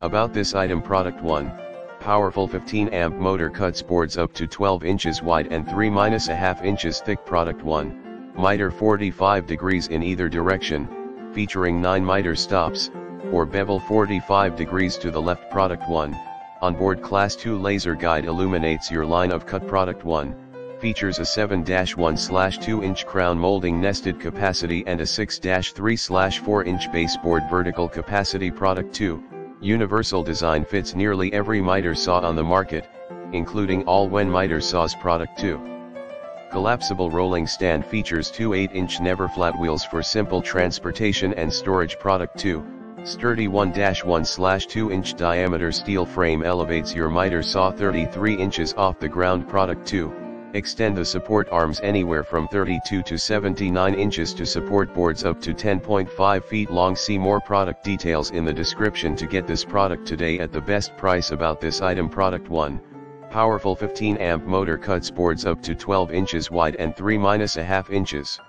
About this item product 1, powerful 15 amp motor cuts boards up to 12 inches wide and 3 minus a half inches thick product 1, miter 45 degrees in either direction, featuring 9 miter stops, or bevel 45 degrees to the left product 1, onboard class 2 laser guide illuminates your line of cut product 1, features a 7-1-2 inch crown molding nested capacity and a 6-3-4 inch baseboard vertical capacity product 2, Universal design fits nearly every miter saw on the market, including all Wen miter saws product 2. Collapsible rolling stand features two 8-inch never flat wheels for simple transportation and storage product 2. Sturdy 1-1-2 inch diameter steel frame elevates your miter saw 33 inches off the ground product 2. Extend the support arms anywhere from 32 to 79 inches to support boards up to 10.5 feet long. See more product details in the description to get this product today at the best price about this item product 1. Powerful 15 amp motor cuts boards up to 12 inches wide and 3 minus a half inches.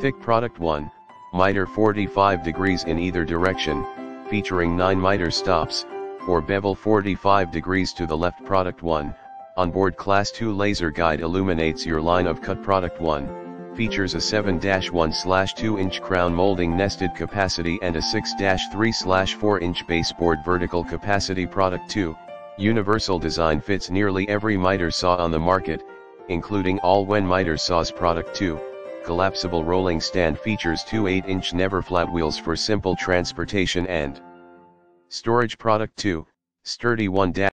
Thick product 1, miter 45 degrees in either direction, featuring 9 miter stops, or bevel 45 degrees to the left product 1. Onboard Class 2 laser guide illuminates your line of cut product 1, features a 7-1-2 inch crown molding nested capacity and a 6-3-4 inch baseboard vertical capacity product 2, universal design fits nearly every miter saw on the market, including all Wen miter saws product 2, collapsible rolling stand features two 8-inch never flat wheels for simple transportation and storage product 2, sturdy 1-